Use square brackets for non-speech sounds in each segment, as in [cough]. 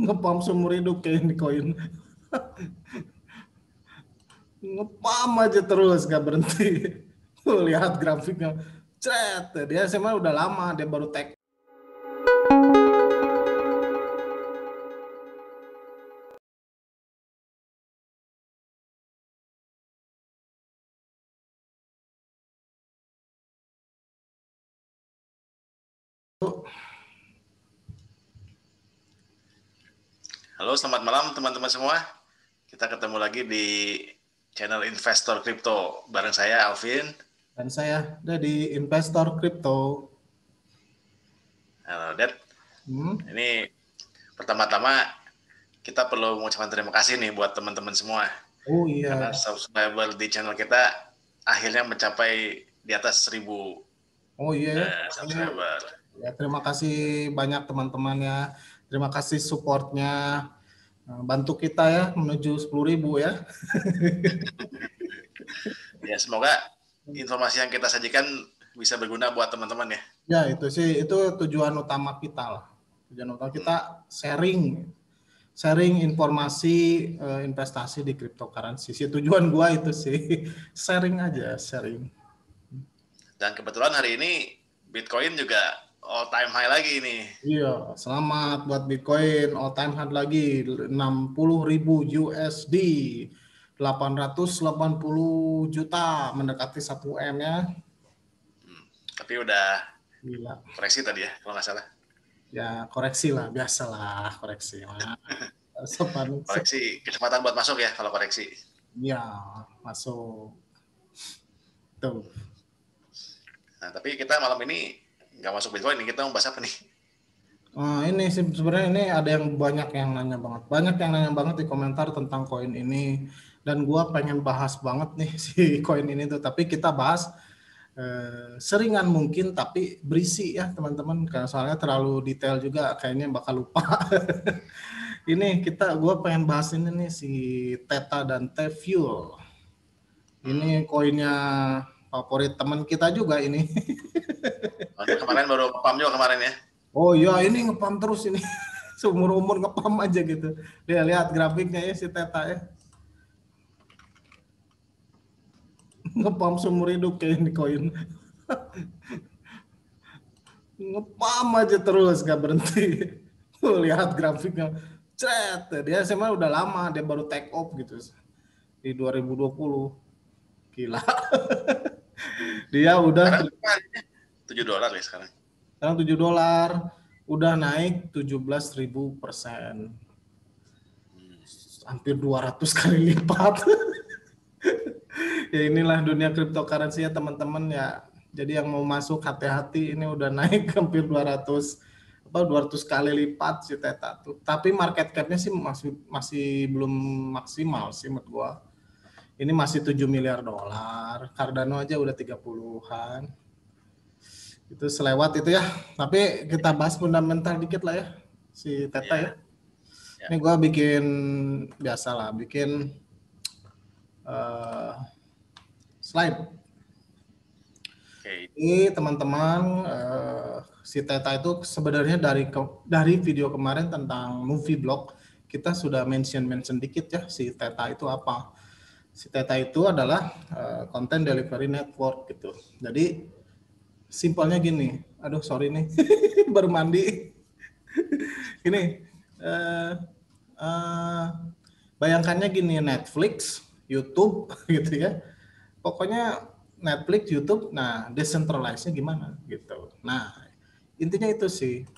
ngepam seumur hidup kayak ini koin. Ngepam aja terus gak berhenti. Lihat grafiknya. Cret dia SMA udah lama dia baru tag Halo, selamat malam teman-teman semua. Kita ketemu lagi di channel Investor Crypto bareng saya Alvin dan saya dari Investor Crypto. Halo, Dad. Hmm? Ini pertama-tama kita perlu mengucapkan terima kasih nih buat teman-teman semua. Oh iya. Karena subscriber di channel kita akhirnya mencapai di atas 1000 Oh iya. Uh, subscriber. Ya, terima kasih banyak teman-teman ya Terima kasih supportnya. Nah, bantu kita ya menuju 10 ribu ya. [laughs] ya semoga informasi yang kita sajikan bisa berguna buat teman-teman ya. Ya itu sih itu tujuan utama kita lah. Tujuan utama kita sharing sharing informasi uh, investasi di cryptocurrency. Si tujuan gua itu sih [laughs] sharing aja, sharing. Dan kebetulan hari ini Bitcoin juga all time high lagi nih. Iya, selamat buat Bitcoin all time high lagi 60 ribu USD 880 juta mendekati 1 M ya. Hmm, tapi udah Gila. koreksi tadi ya kalau nggak salah. Ya koreksi lah, biasalah koreksi. [laughs] Sopan. koreksi kesempatan buat masuk ya kalau koreksi. Iya, masuk. Tuh. Nah, tapi kita malam ini nggak masuk Bitcoin nih kita mau bahas apa nih? Nah, ini sih sebenarnya ini ada yang banyak yang nanya banget. Banyak yang nanya banget di komentar tentang koin ini dan gua pengen bahas banget nih [laughs] si koin ini tuh tapi kita bahas eh, seringan mungkin tapi berisi ya teman-teman karena soalnya terlalu detail juga kayaknya bakal lupa. [laughs] ini kita gua pengen bahas ini nih si Theta dan T-Fuel. Ini koinnya favorit teman kita juga ini. [laughs] kemarin baru ngepam juga kemarin ya. Oh iya, ini ngepam terus ini. [laughs] Seumur umur ngepam aja gitu. Dia lihat grafiknya ya si Teta ya. [laughs] ngepam seumur hidup kayak ini koin. [laughs] ngepam aja terus gak berhenti. lihat grafiknya. Cret, dia SMA udah lama, dia baru take off gitu di 2020. Gila. dia udah tujuh dolar ya sekarang. Sekarang tujuh dolar, udah naik tujuh belas ribu persen. Hampir 200 kali lipat. [laughs] ya inilah dunia cryptocurrency ya teman-teman ya. Jadi yang mau masuk hati-hati ini udah naik [laughs] hampir 200 apa 200 kali lipat si Teta tuh. Tapi market cap-nya sih masih masih belum maksimal sih menurut gua ini masih 7 miliar dolar. Cardano aja udah 30-an. Itu selewat itu ya. Tapi kita bahas fundamental dikit lah ya. Si Teta yeah. ya. Yeah. Ini gue bikin biasa lah, bikin uh, slide. Okay. Ini teman-teman uh, si Teta itu sebenarnya dari ke, dari video kemarin tentang movie blog kita sudah mention mention dikit ya si Teta itu apa si Teta itu adalah uh, content delivery network gitu. Jadi simpelnya gini, aduh sorry nih [laughs] baru mandi. Ini uh, uh, bayangkannya gini Netflix, YouTube [laughs] gitu ya. Pokoknya Netflix, YouTube, nah decentralize-nya gimana gitu. Nah intinya itu sih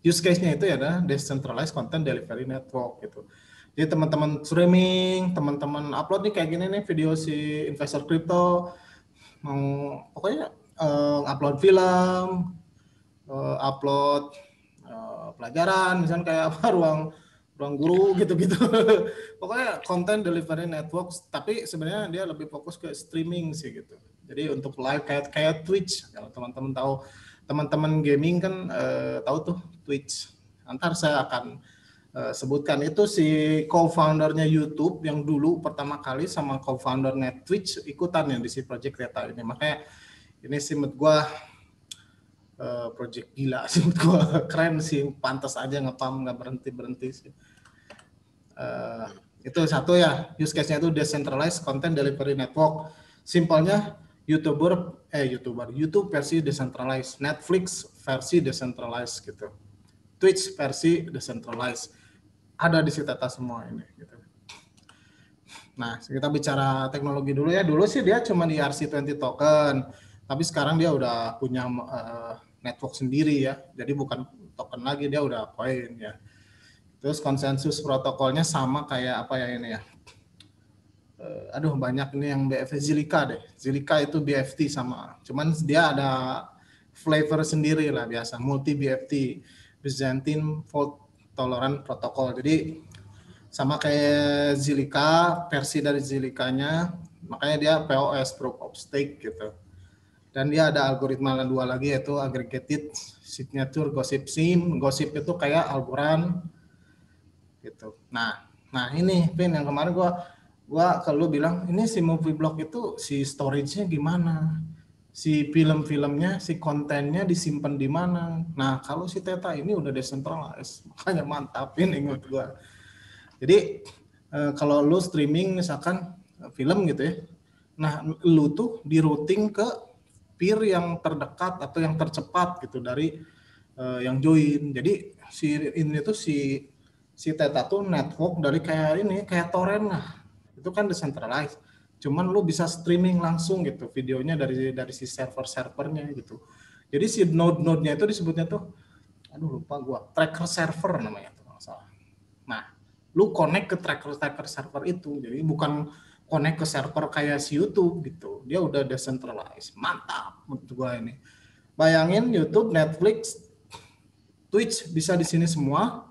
use case-nya itu ya adalah decentralized content delivery network gitu. Jadi teman-teman streaming, teman-teman upload nih kayak gini nih video si investor crypto mau pokoknya uh, upload film, uh, upload uh, pelajaran, misalnya kayak apa [laughs] ruang ruang guru gitu-gitu. [laughs] pokoknya konten delivery network, tapi sebenarnya dia lebih fokus ke streaming sih gitu. Jadi untuk live kayak kayak Twitch, kalau teman-teman tahu teman-teman gaming kan uh, tahu tuh Twitch. Antar saya akan sebutkan itu si co-foundernya YouTube yang dulu pertama kali sama co-founder Netflix ikutan yang di si Project Data ini makanya ini sih menurut gue uh, project gila [laughs] sih gua. Keren sih pantas aja ngepam nggak berhenti berhenti sih. Uh, itu satu ya use case-nya itu decentralized content delivery network. Simpelnya youtuber eh youtuber YouTube versi decentralized Netflix versi decentralized gitu. Twitch versi decentralized. Ada di Sitata semua ini gitu. Nah, kita bicara teknologi dulu ya. Dulu sih dia cuma di RC20 token, tapi sekarang dia udah punya uh, network sendiri ya. Jadi bukan token lagi, dia udah koin ya. Terus konsensus protokolnya sama kayak apa ya ini ya. Uh, aduh banyak ini yang BFT Zilika deh. Zilika itu BFT sama. Cuman dia ada flavor sendiri lah biasa. Multi BFT, Byzantine Fault Tolerant Protocol. Jadi sama kayak Zilika versi dari Zilikanya makanya dia POS Proof of Stake gitu dan dia ada algoritma dua lagi yaitu aggregated signature gossip sim gossip itu kayak Algorand gitu. Nah nah ini Pin yang kemarin gua gua kalau bilang ini si movie blog itu si storage-nya gimana? Si film-filmnya si kontennya disimpan di mana? Nah kalau si Teta ini udah decentralized [laughs] makanya mantapin ingat gua. Jadi uh, kalau lu streaming misalkan film gitu ya, nah lu tuh di routing ke peer yang terdekat atau yang tercepat gitu dari uh, yang join. Jadi si ini tuh si si Teta tuh network dari kayak ini kayak torrent lah. Itu kan decentralized. Cuman lu bisa streaming langsung gitu videonya dari dari si server-servernya gitu. Jadi si node-node-nya itu disebutnya tuh aduh lupa gua tracker server namanya tuh salah. Nah, lu connect ke tracker-tracker server itu. Jadi bukan connect ke server kayak si YouTube gitu. Dia udah decentralized. Mantap menurut gua ini. Bayangin YouTube, Netflix, Twitch bisa di sini semua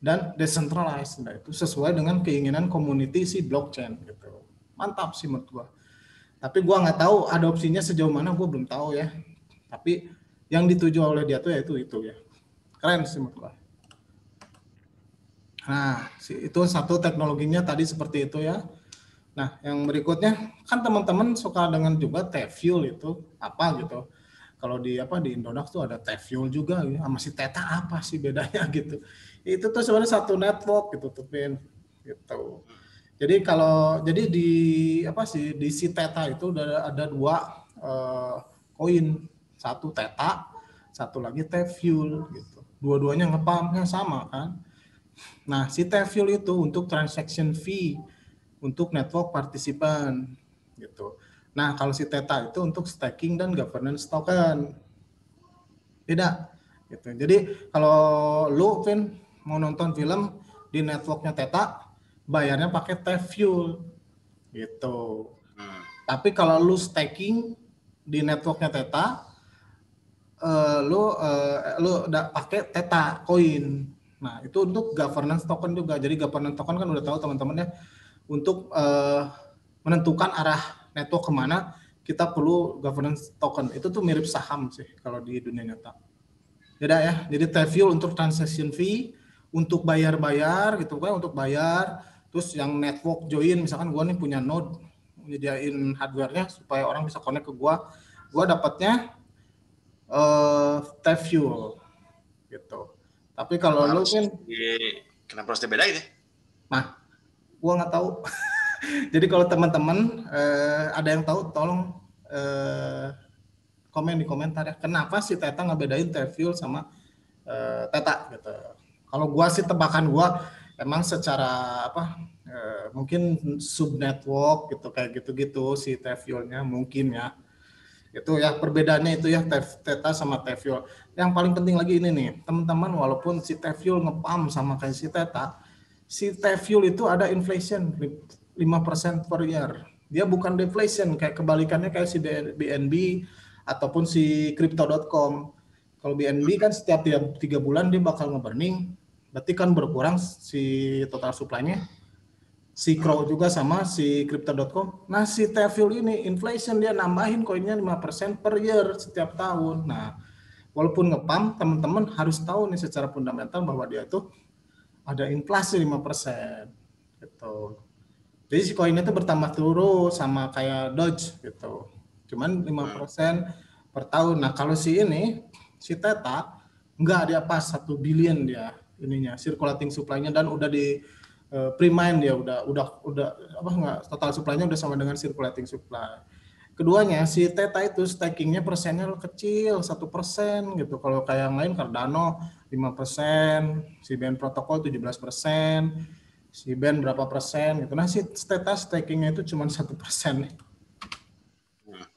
dan decentralized. Nah, itu sesuai dengan keinginan community si blockchain gitu. Mantap sih menurut gua. Tapi gua nggak tahu adopsinya sejauh mana gua belum tahu ya. Tapi yang dituju oleh dia tuh ya itu itu ya. Keren sih menurut gua. Nah, itu satu teknologinya tadi seperti itu ya. Nah, yang berikutnya kan teman-teman suka dengan juga T-Fuel itu apa gitu. Kalau di apa di Indodax tuh ada T-Fuel juga ya. sama si Teta apa sih bedanya [laughs] gitu. Itu tuh sebenarnya satu network gitu tuh Pin. gitu. Jadi kalau jadi di apa sih di si Teta itu udah ada dua uh, koin, satu Teta, satu lagi T-Fuel gitu. Dua-duanya ngepamnya sama kan Nah, si TFUL itu untuk transaction fee untuk network partisipan gitu. Nah, kalau si Theta itu untuk staking dan governance token. Beda gitu. Jadi kalau lu Vin mau nonton film di networknya Theta, bayarnya pakai TFUL gitu. Hmm. Tapi kalau lu staking di networknya Theta, uh, lu uh, lu udah pakai Theta coin Nah, itu untuk governance token juga. Jadi governance token kan udah tahu teman-teman ya untuk uh, menentukan arah network ke mana kita perlu governance token. Itu tuh mirip saham sih kalau di dunia nyata. Beda ya. Jadi TVL untuk transaction fee, untuk bayar-bayar gitu kan, untuk bayar. Terus yang network join, misalkan gua nih punya node, menyediain hardware-nya supaya orang bisa connect ke gua. Gua dapatnya uh, TVL gitu. Tapi kalau lu kan kenapa harus dibedain ya? Nah, gua nggak tahu. [laughs] Jadi kalau teman-teman eh, ada yang tahu, tolong eh, komen di komentar ya. Kenapa si Teta ngebedain T-Fuel sama eh, Teta gitu. Kalau gua sih tebakan gua emang secara apa eh, mungkin sub network gitu kayak gitu-gitu si T-Fuelnya mungkin ya itu ya perbedaannya itu ya Teta sama Teviol. Yang paling penting lagi ini nih, teman-teman walaupun si Teviol ngepam sama kayak si Teta, si Teviol itu ada inflation 5% per year. Dia bukan deflation kayak kebalikannya kayak si BNB ataupun si crypto.com. Kalau BNB kan setiap tiga bulan dia bakal ngeburning, berarti kan berkurang si total supply-nya si Crow juga sama si Crypto.com. Nah si Tevil ini inflation dia nambahin koinnya 5% per year setiap tahun. Nah walaupun ngepam teman-teman harus tahu nih secara fundamental bahwa dia itu ada inflasi 5% gitu. Jadi si koinnya itu bertambah terus sama kayak Doge gitu. Cuman 5% per tahun. Nah kalau si ini si Teta nggak dia pas satu billion dia ininya circulating supply-nya dan udah di uh, pre-mine dia udah udah udah apa enggak total supply-nya udah sama dengan circulating supply. Keduanya si Teta itu stakingnya persennya kecil satu persen gitu. Kalau kayak yang lain Cardano 5 persen, si BN Protocol 17 persen, si BN berapa persen gitu. Nah si Teta stakingnya itu cuma satu persen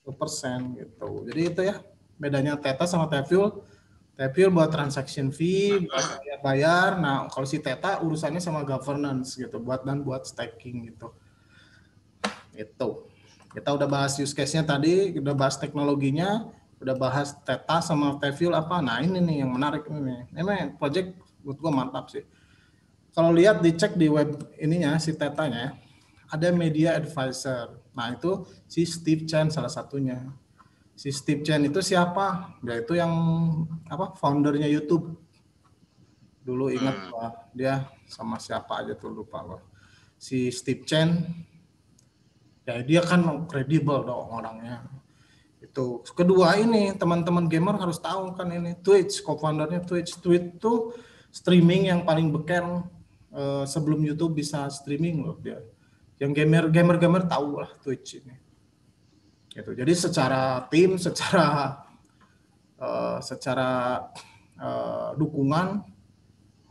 satu persen gitu. Jadi itu ya bedanya Teta sama Tefuel Tepil buat transaction fee, buat bayar, bayar. Nah, kalau si Teta urusannya sama governance gitu, buat dan buat staking gitu. Itu. Kita udah bahas use case-nya tadi, udah bahas teknologinya, udah bahas Teta sama Tevil apa. Nah, ini nih yang menarik ini. Ini project buat gua mantap sih. Kalau lihat dicek di web ininya si Tetanya, ada media advisor. Nah, itu si Steve Chen salah satunya si Steve Chen itu siapa? Dia itu yang apa foundernya YouTube. Dulu ingat hmm. dia sama siapa aja tuh lupa gua. Si Steve Chen ya dia kan kredibel dong orangnya. Itu kedua ini teman-teman gamer harus tahu kan ini Twitch, co-foundernya Twitch. Twitch itu streaming yang paling beken uh, sebelum YouTube bisa streaming loh dia. Yang gamer gamer gamer tahu lah Twitch ini gitu jadi secara tim [laughs] secara uh, secara uh, dukungan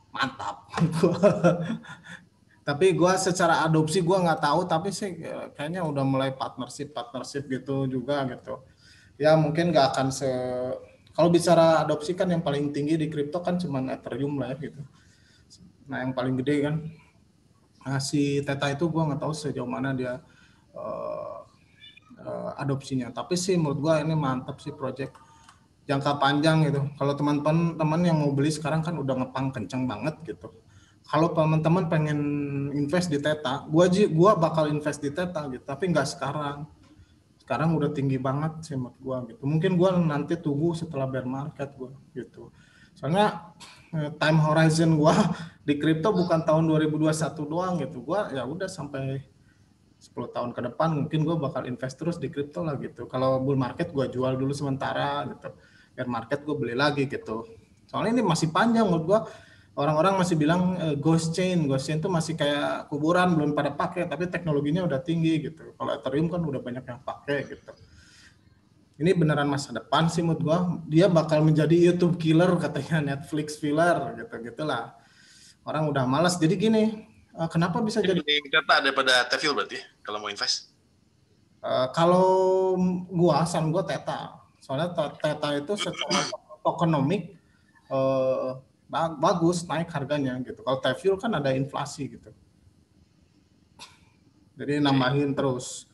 mantap [laughs] tapi gue secara adopsi gue nggak tahu tapi sih eh, kayaknya udah mulai partnership partnership gitu juga gitu ya mungkin nggak akan se kalau bicara adopsi kan yang paling tinggi di kripto kan cuma Ethereum lah ya gitu nah yang paling gede kan nah, si Teta itu gue nggak tahu sejauh mana dia uh, uh, adopsinya. Tapi sih menurut gua ini mantap sih project jangka panjang gitu. Kalau teman-teman teman yang mau beli sekarang kan udah ngepang kenceng banget gitu. Kalau teman-teman pengen invest di Teta, gua gua bakal invest di Teta gitu, tapi nggak sekarang. Sekarang udah tinggi banget sih menurut gua gitu. Mungkin gua nanti tunggu setelah bear market gua gitu. Soalnya eh, time horizon gua [laughs] di kripto bukan tahun 2021 doang gitu. Gua ya udah sampai 10 tahun ke depan mungkin gue bakal invest terus di kripto lah gitu. Kalau bull market gue jual dulu sementara gitu. Biar market gue beli lagi gitu. Soalnya ini masih panjang menurut gue. Orang-orang masih bilang uh, ghost chain, ghost chain itu masih kayak kuburan belum pada pakai, tapi teknologinya udah tinggi gitu. Kalau Ethereum kan udah banyak yang pakai gitu. Ini beneran masa depan sih menurut gue. Dia bakal menjadi YouTube killer katanya [laughs] Netflix filler gitu gitulah. Orang udah malas. Jadi gini, Uh, kenapa bisa jadi? Data daripada Tevil berarti kalau mau invest? Uh, kalau gua, san gua Teta. Soalnya Teta itu secara ekonomik uh, bagus naik harganya gitu. Kalau Tevil kan ada inflasi gitu. Jadi nambahin terus.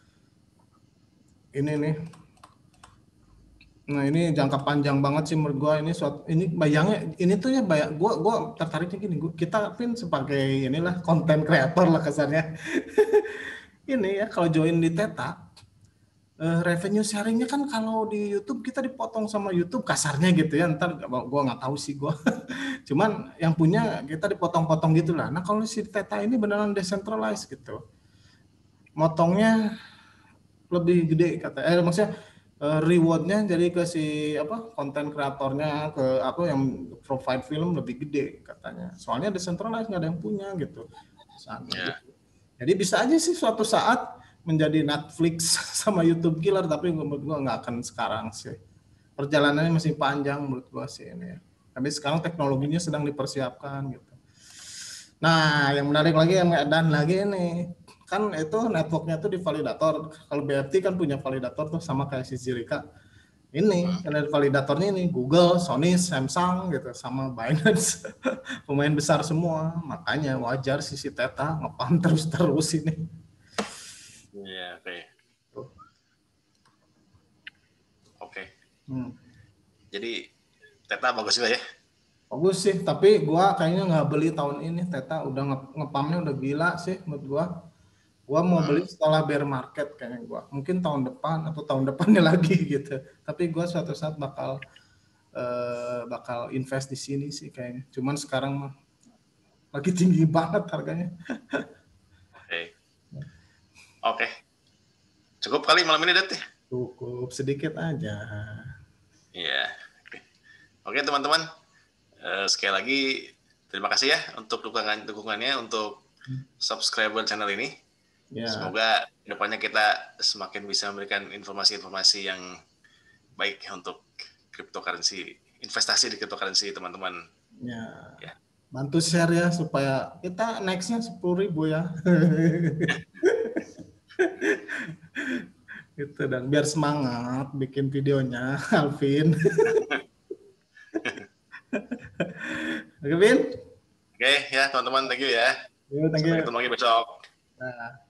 Ini nih Nah ini jangka panjang banget sih menurut gua ini suatu ini bayangnya ini tuh ya bayang gua gua tertariknya gini gua, kita pun sebagai inilah konten kreator lah kesannya [laughs] ini ya kalau join di Teta uh, revenue sharingnya kan kalau di YouTube kita dipotong sama YouTube kasarnya gitu ya. Ntar gua nggak tahu sih gua. [laughs] Cuman yang punya kita dipotong-potong gitulah. Nah kalau si Teta ini beneran decentralized gitu. Motongnya lebih gede kata eh maksudnya uh, rewardnya jadi ke si apa konten kreatornya ke apa yang provide film lebih gede katanya. Soalnya decentralized nggak ada yang punya gitu. Yeah. gitu. jadi bisa aja sih suatu saat menjadi Netflix [laughs] sama YouTube killer tapi menurut gua nggak akan sekarang sih perjalanannya masih panjang menurut gua sih ini tapi sekarang teknologinya sedang dipersiapkan gitu nah yang menarik lagi yang dan lagi ini kan itu networknya tuh di validator. Kalau BFT kan punya validator tuh sama kayak si Zilika. Ini hmm. validatornya ini Google, Sony, Samsung gitu sama Binance. [laughs] Pemain besar semua. Makanya wajar sih si Teta ngepam terus-terus ini. Iya, oke. Oke. Hmm. Jadi Teta bagus juga ya? Bagus sih, tapi gua kayaknya nggak beli tahun ini. Teta udah ngepamnya udah gila sih menurut gua gua mau beli hmm. setelah bear market kayaknya gua mungkin tahun depan atau tahun depannya [laughs] lagi gitu tapi gua suatu saat bakal uh, bakal invest di sini sih kayaknya cuman sekarang mah lagi tinggi [laughs] banget harganya okay. cukup kali malam ini deh cukup sedikit aja iya yeah. oke okay. Oke teman-teman, uh, sekali lagi terima kasih ya untuk dukungan dukungannya untuk subscriber channel ini. Ya. Semoga depannya kita semakin bisa memberikan informasi-informasi yang baik untuk cryptocurrency, investasi di cryptocurrency teman-teman. Ya. ya. Bantu share ya supaya kita nextnya sepuluh ribu ya. [laughs] gitu dan biar semangat bikin videonya [laughs] Alvin. [laughs] Oke, Vin? Oke, ya teman-teman, thank you ya. Yo, thank you. Sampai ketemu lagi besok. Nah.